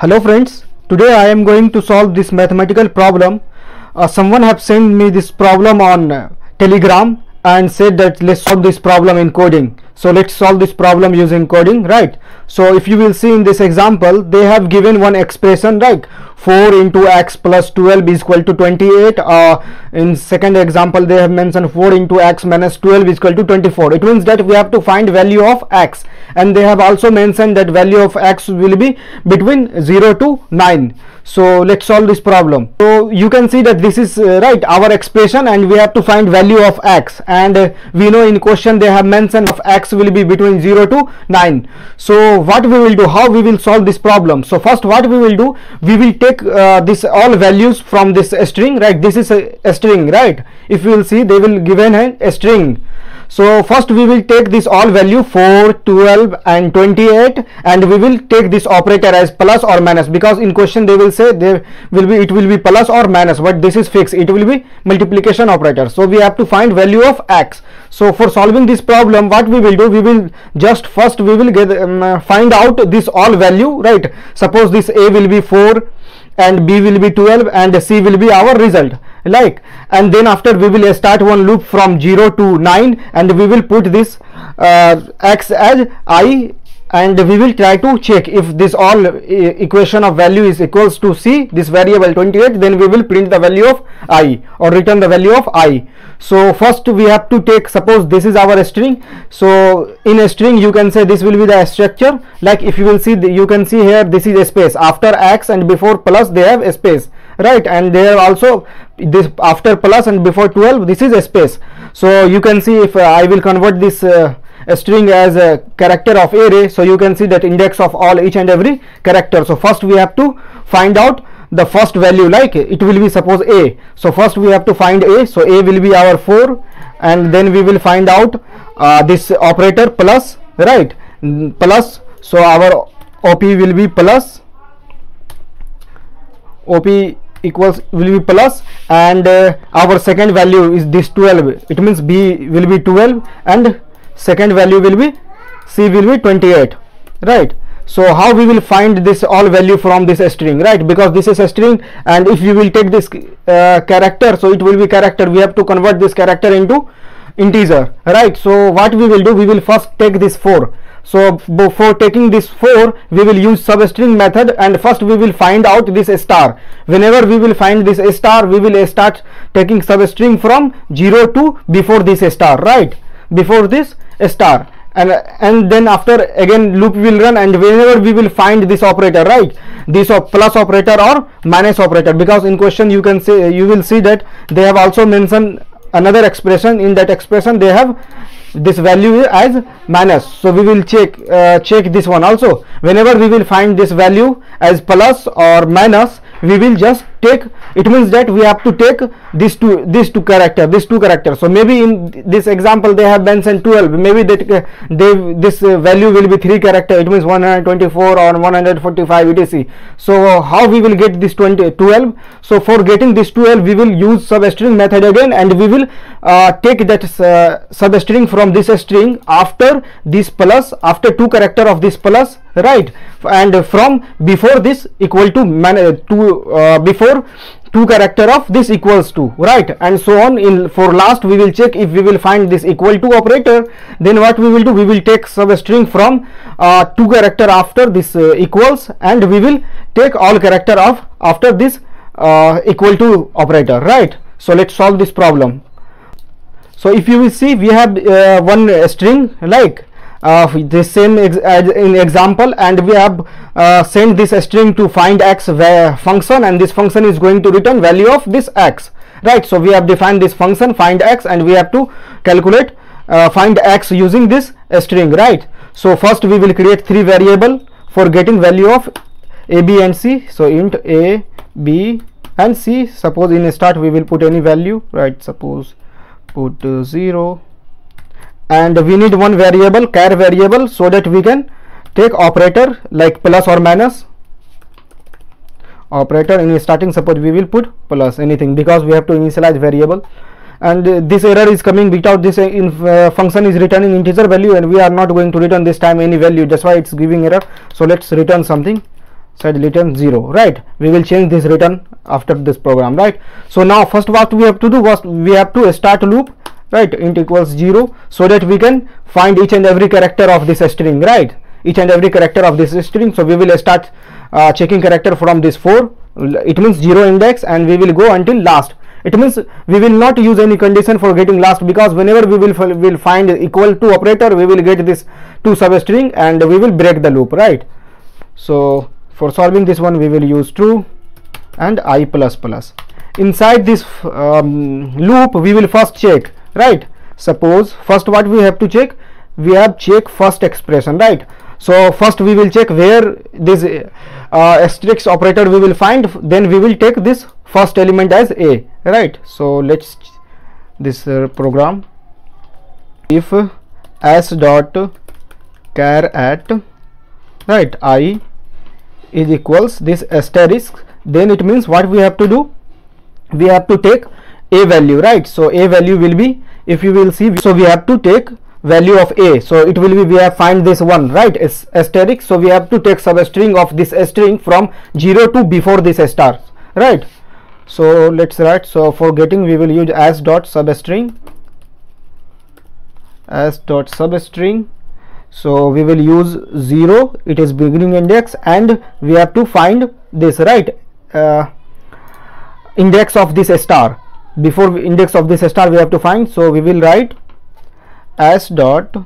hello friends. Today i am going to solve this mathematical problem. Uh, someone have sent me this problem on uh, telegram and said that let's solve this problem in coding so let's solve this problem using coding right? So if you will see in this example they have given one expression right? 4 into x plus 12 is equal to 28 uh, in second example they have mentioned 4 into x minus 12 is equal to 24 it means that we have to find value of x. And they have also mentioned that value of x will be between 0 to 9 so let's solve this problem. So you can see that this is uh, right our expression and we have to find value of x. And uh, we know in question they have mentioned of x will be between 0 to 9 so what we will do? How we will solve this problem? So first what we will do? We will take uh, this all values from this string right? This is a, a string right? If you will see they will given a, a string so first we will take this all value 4 12 and 28 and we will take this operator as plus or minus because in question they will say there will be it will be plus or minus but this is fixed. It will be multiplication operator. So we have to find value of x. So for solving this problem what we will do we will just first we will get um, find out this all value right? Suppose this a will be 4 and b will be 12 and c will be our result like and then after we will start one loop from 0 to 9 and we will put this uh, x as i and we will try to check if this all equation of value is equals to c this variable 28 then we will print the value of i or return the value of i. So first we have to take suppose this is our string. So in a string you can say this will be the structure. Like if you will see the, you can see here this is a space. After x and before plus they have a space right and there also this after plus and before 12 this is a space. So you can see if uh, i will convert this uh, string as a character of array. So you can see that index of all each and every character. So first we have to find out the first value like it will be suppose a. So first we have to find a. So a will be our 4 and then we will find out uh, this operator plus right plus. So our op will be plus op equals will be plus and uh, our second value is this 12 it means b will be 12 and second value will be c will be 28 right? So how we will find this all value from this string right? Because this is a string and if we will take this uh, character so it will be character. We have to convert this character into integer right? So what we will do we will first take this 4 so before taking this 4 we will use substring method and first we will find out this star. Whenever we will find this star we will start taking substring from 0 to before this star right? Before this star. And and then after again loop will run and whenever we will find this operator right? This plus operator or minus operator. Because in question you can say you will see that they have also mentioned another expression. In that expression they have this value as minus. So we will check uh, check this one also. Whenever we will find this value as plus or minus we will just take it means that we have to take these two these two character these two characters so maybe in this example they have mentioned 12 maybe that uh, they this uh, value will be three character it means 124 or 145 etc so how we will get this 20 12 so for getting this 12 we will use substring method again and we will uh, take that uh, substring from this string after this plus after two character of this plus right. And from before this equal to man uh, to uh, before two character of this equals to right. And so on. In for last we will check if we will find this equal to operator. Then what we will do? We will take substring from uh, two character after this uh, equals and we will take all character of after this uh, equal to operator. Right. So let's solve this problem. So if you will see we have uh, one string like uh, the same ex in example and we have uh, sent this string to find x function and this function is going to return value of this x. Right so we have defined this function find x and we have to calculate uh, find x using this string right? So first we will create three variable for getting value of a b and c. So int a b and c. Suppose in start we will put any value right? Suppose put uh, 0 and we need one variable char variable so that we can take operator like plus or minus. Operator in starting suppose we will put plus anything because we have to initialize variable. And uh, this error is coming without this uh, uh, function is returning integer value and we are not going to return this time any value. That's why it's giving error. So let's return something. Set return 0 right. We will change this return after this program. Right. So now first what we have to do was we have to start loop right int equals 0 so that we can find each and every character of this string right? Each and every character of this string so we will start uh, checking character from this 4 it means 0 index and we will go until last. It means we will not use any condition for getting last because whenever we will will find equal to operator we will get this to substring and we will break the loop right? So for solving this one we will use true and i plus plus. Inside this um, loop we will first check right. Suppose first what we have to check we have check first expression right? So first we will check where this uh, asterisk operator we will find then we will take this first element as a right? So let's this uh, program. If s dot char at right i is equals this asterisk then it means what we have to do? We have to take a value right? So a value will be if you will see so we have to take value of a. So it will be we have find this one right? Is asterisk. So we have to take substring of this string from 0 to before this star right? So let's write. So for getting we will use as dot substring as dot substring. So we will use 0 it is beginning index and we have to find this right? Uh, index of this star before index of this star we have to find. So we will write s dot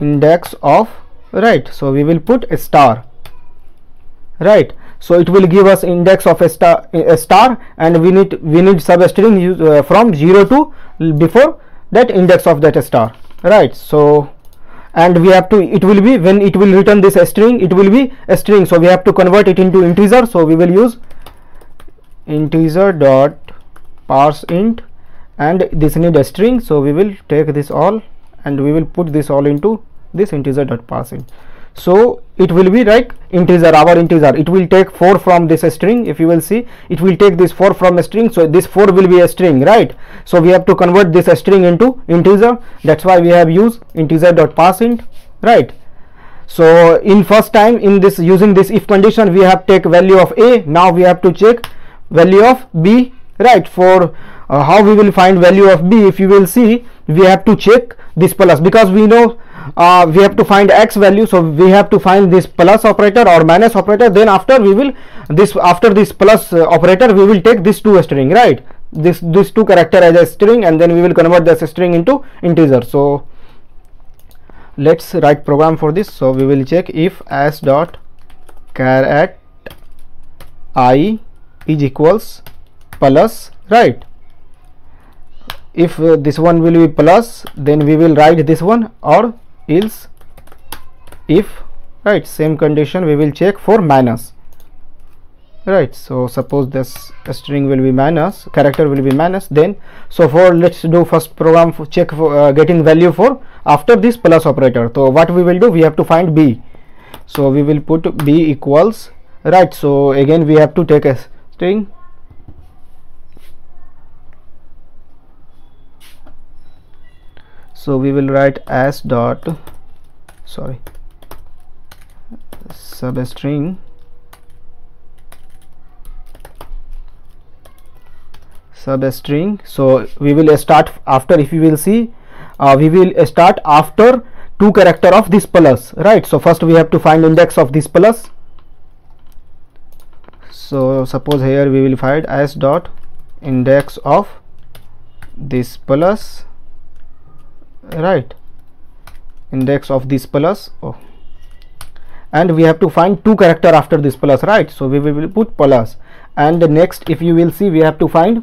index of right. So we will put a star. Right. So it will give us index of a star a star and we need we need substring uh, from 0 to before that index of that star. Right. So and we have to it will be when it will return this string it will be a string. So we have to convert it into integer. So we will use integer dot parse int and this need a string. So we will take this all and we will put this all into this integer dot parse int. So it will be like integer our integer. It will take 4 from this string. If you will see it will take this 4 from a string. So this 4 will be a string right? So we have to convert this string into integer. That's why we have used integer dot parse int right? So in first time in this using this if condition we have take value of a. Now we have to check value of b right for uh, how we will find value of b if you will see we have to check this plus because we know uh, we have to find x value so we have to find this plus operator or minus operator. Then after we will this after this plus uh, operator we will take this two string right? This this two character as a string and then we will convert this string into integer. So let's write program for this. So we will check if s dot char at i is equals plus right? If uh, this one will be plus then we will write this one or else if right same condition we will check for minus right? So suppose this string will be minus character will be minus then so for let's do first program for check for uh, getting value for after this plus operator. So what we will do we have to find b. So we will put b equals right? So again we have to take a string so we will write s dot sorry substring substring. So we will start after if you will see uh, we will start after two character of this plus right? So first we have to find index of this plus. So suppose here we will find s dot index of this plus right. Index of this plus. Oh. And we have to find two character after this plus right? So we will put plus. And next if you will see we have to find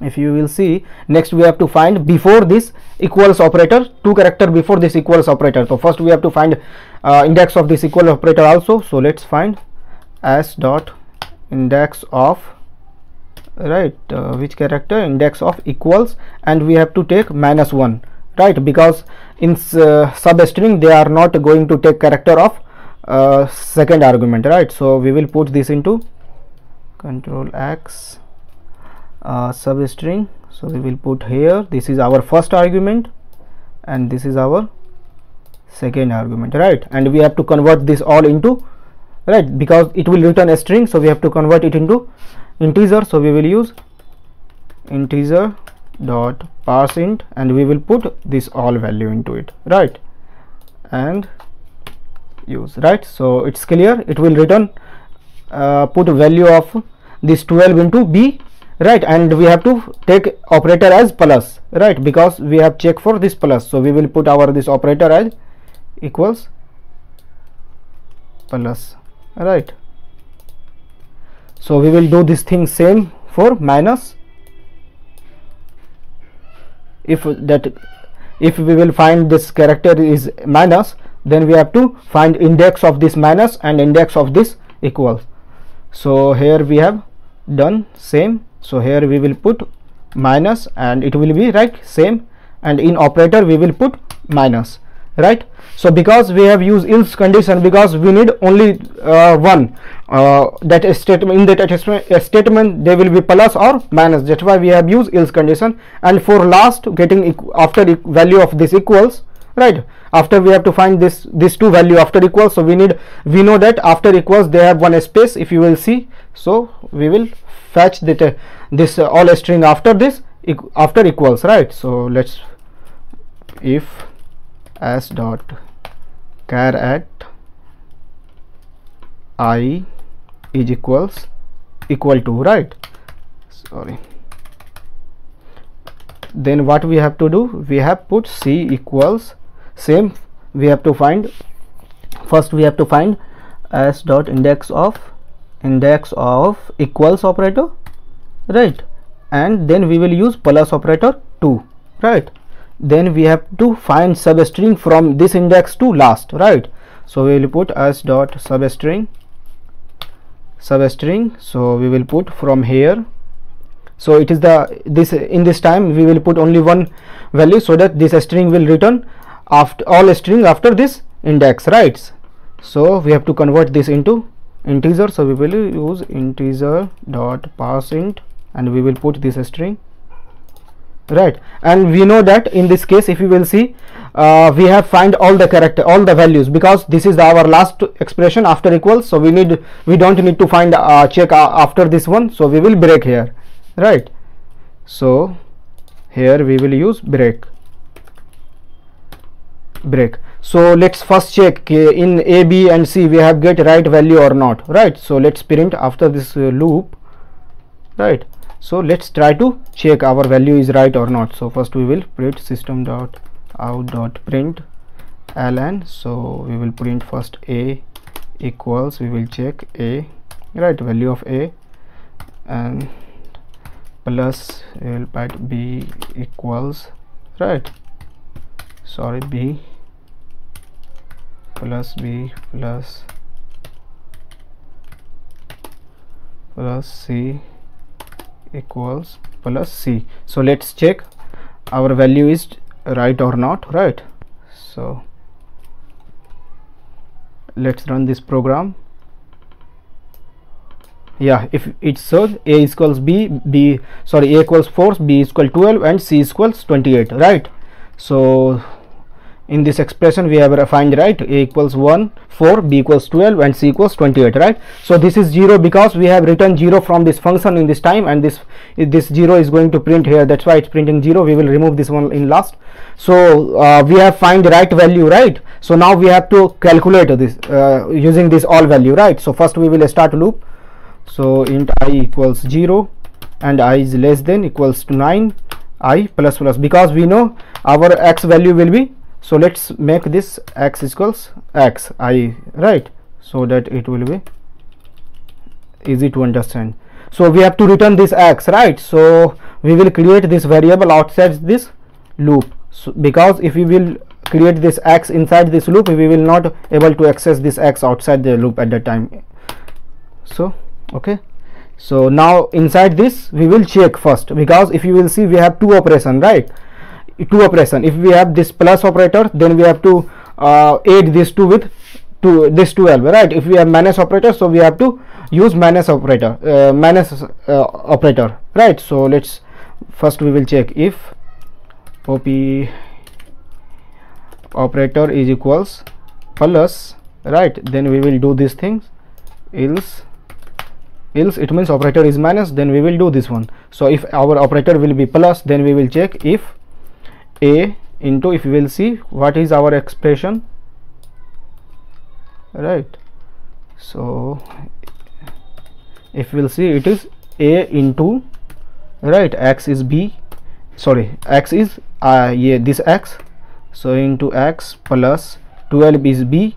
if you will see next we have to find before this equals operator two character before this equals operator. So first we have to find uh, index of this equal operator also. So let's find s dot index of right uh, which character? Index of equals and we have to take minus 1 right? Because in uh, substring they are not going to take character of uh, second argument right? So we will put this into control x uh, substring. So we will put here this is our first argument and this is our second argument right? And we have to convert this all into right? Because it will return a string so we have to convert it into integer. So we will use integer dot parse int and we will put this all value into it right? And use right? So it's clear. It will return uh, put value of this 12 into b right? And we have to take operator as plus right? Because we have check for this plus. So we will put our this operator as equals plus right so we will do this thing same for minus. If that if we will find this character is minus then we have to find index of this minus and index of this equals. So here we have done same. So here we will put minus and it will be right same. And in operator we will put minus right? So because we have used else condition because we need only uh, one uh, that statement in that statement they will be plus or minus. That's why we have used else condition. And for last getting after value of this equals right? After we have to find this this two value after equals. So we need we know that after equals they have one space if you will see. So we will fetch that uh, this uh, all string after this after equals right? So let's if s dot char at i is equals equal to right? Sorry. Then what we have to do? We have put c equals same we have to find first we have to find s dot index of index of equals operator right? And then we will use plus operator 2 right? Then we have to find substring from this index to last right? So we will put s dot substring substring. So we will put from here. So it is the this in this time we will put only one value so that this string will return after all string after this index right? So we have to convert this into integer. So we will use integer dot parse int and we will put this string right. And we know that in this case if you will see uh, we have find all the character all the values because this is our last expression after equals. So we need we don't need to find uh, check uh, after this one. So we will break here. Right. So here we will use break. Break. So let's first check in a b and c we have get right value or not. Right. So let's print after this uh, loop. Right so let's try to check our value is right or not. So first we will print system dot out dot print ln. So we will print first a equals we will check a right value of a and plus we will b equals right sorry b plus b plus plus c equals plus c. So let's check our value is right or not right? So let's run this program. Yeah if it shows a equals b b sorry a equals 4 b equal 12 and c equals 28 right? So in this expression we have find right? A equals 1 4 b equals 12 and c equals 28 right? So this is 0 because we have written 0 from this function in this time and this this 0 is going to print here. That's why it's printing 0 we will remove this one in last. So uh, we have find right value right? So now we have to calculate this uh, using this all value right? So first we will start loop. So int i equals 0 and i is less than equals to 9 i plus plus. Because we know our x value will be so let's make this x equals x i right? So that it will be easy to understand. So we have to return this x right? So we will create this variable outside this loop. So because if we will create this x inside this loop we will not able to access this x outside the loop at that time. So okay. So now inside this we will check first. Because if you will see we have two operation right two operation. If we have this plus operator then we have to uh, add this two with two this 12 right? If we have minus operator so we have to use minus operator uh, minus uh, operator right? So let's first we will check if op operator is equals plus right? Then we will do these things. Else else it means operator is minus then we will do this one. So if our operator will be plus then we will check if a into if we will see what is our expression? Right. So if we will see it is a into right x is b sorry x is uh, yeah this x. So into x plus 12 is b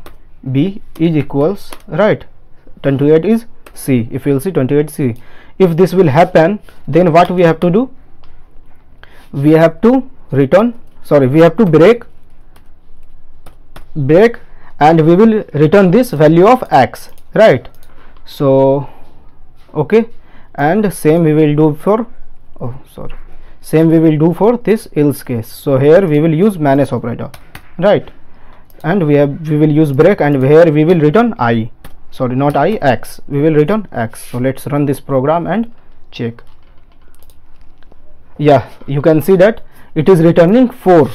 b is equals right 28 is c. If you will see 28 c. If this will happen then what we have to do? We have to return. Sorry we have to break break and we will return this value of x right? So okay and same we will do for oh sorry same we will do for this else case. So here we will use minus operator right? And we have we will use break and here we will return i sorry not i x. We will return x. So let's run this program and check. Yeah you can see that it is returning 4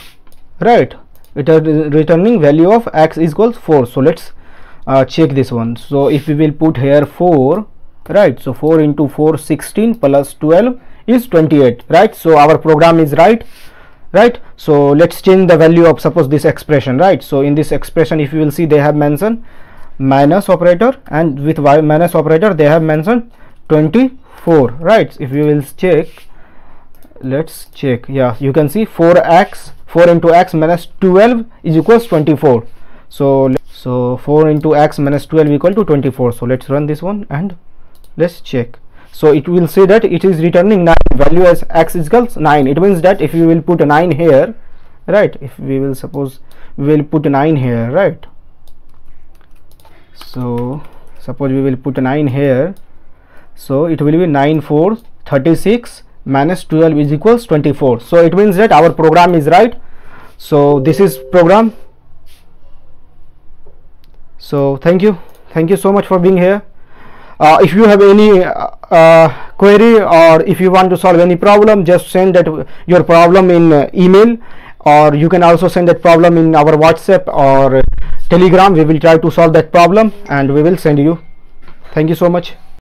right? It is returning value of x equals 4 so let's uh, check this one. So if we will put here 4 right? So 4 into 4 16 plus 12 is 28 right? So our program is right right? So let's change the value of suppose this expression right? So in this expression if you will see they have mentioned minus operator and with y minus operator they have mentioned 24 right? If you will check let's check. Yeah you can see 4x 4 into x minus 12 is equals 24 so so 4 into x minus 12 equal to 24 so let's run this one and let's check. So it will say that it is returning 9 value as x is equals 9 it means that if you will put a 9 here right if we will suppose we will put a 9 here right? So suppose we will put a 9 here. So it will be 9 4 36 minus 12 is equals 24 so it means that our program is right. So this is program. So thank you. Thank you so much for being here. Uh, if you have any uh, uh, query or if you want to solve any problem just send that your problem in uh, email or you can also send that problem in our whatsapp or telegram. We will try to solve that problem and we will send you. Thank you so much